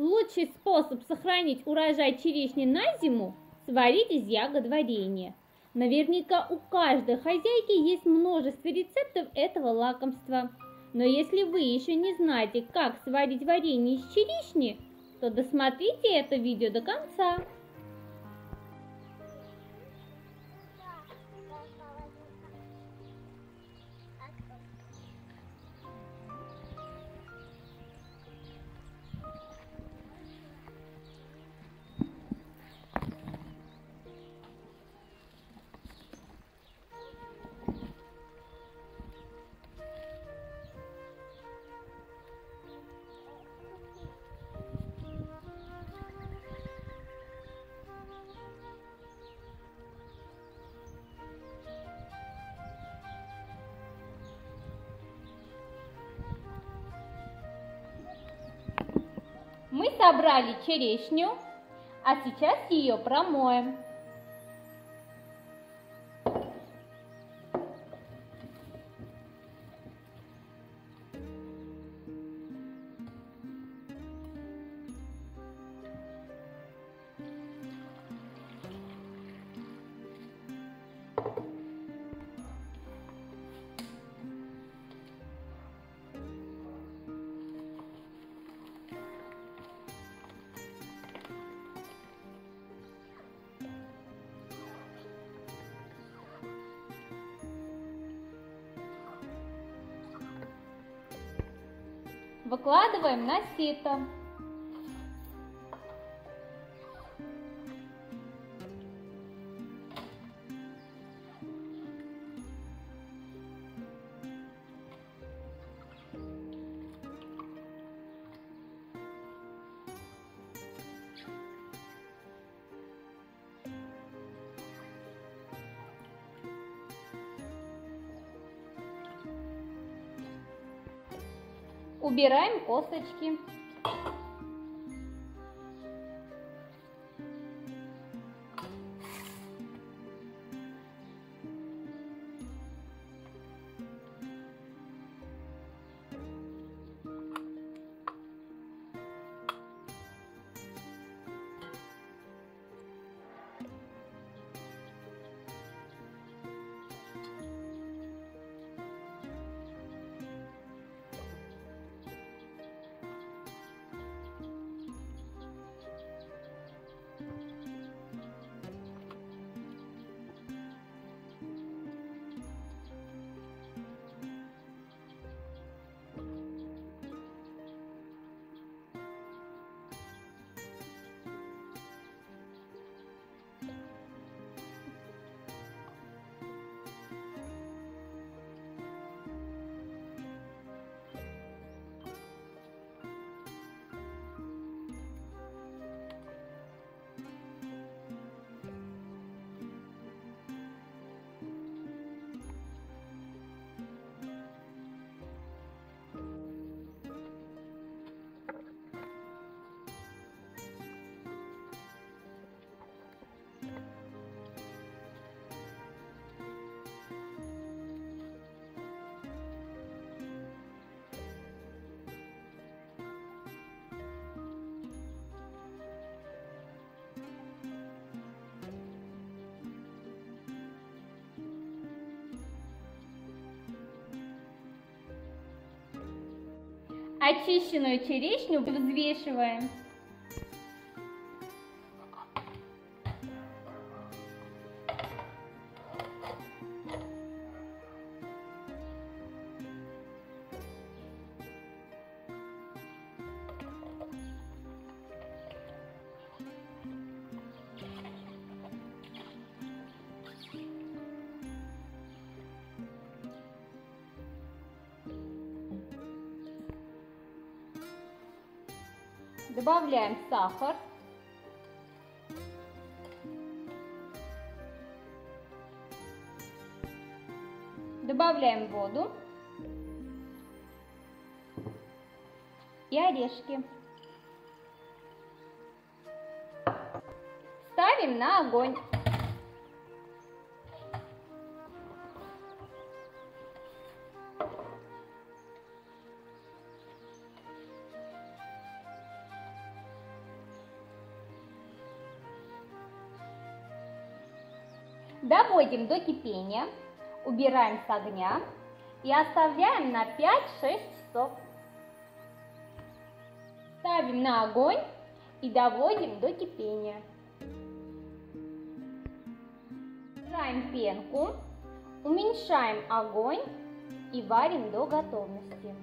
Лучший способ сохранить урожай черешни на зиму – сварить из ягод варенье. Наверняка у каждой хозяйки есть множество рецептов этого лакомства. Но если вы еще не знаете, как сварить варенье из черешни, то досмотрите это видео до конца. Собрали черешню, а сейчас ее промоем. Выкладываем на сито. Убираем косточки. Очищенную черешню взвешиваем. Добавляем сахар. Добавляем воду и орешки. Ставим на огонь. Доводим до кипения, убираем с огня и оставляем на 5-6 часов. Ставим на огонь и доводим до кипения. Убираем пенку, уменьшаем огонь и варим до готовности.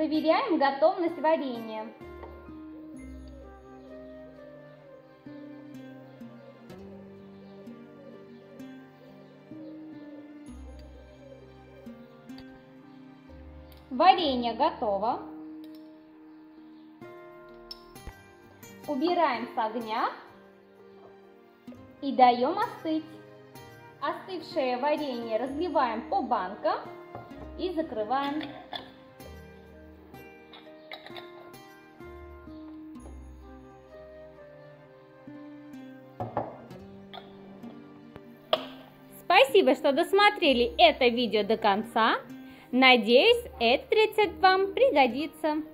Проверяем готовность варенья. Варенье готово. Убираем с огня и даем остыть. Остывшее варенье разливаем по банкам и закрываем. Спасибо, что досмотрели это видео до конца. Надеюсь, этот рецепт вам пригодится.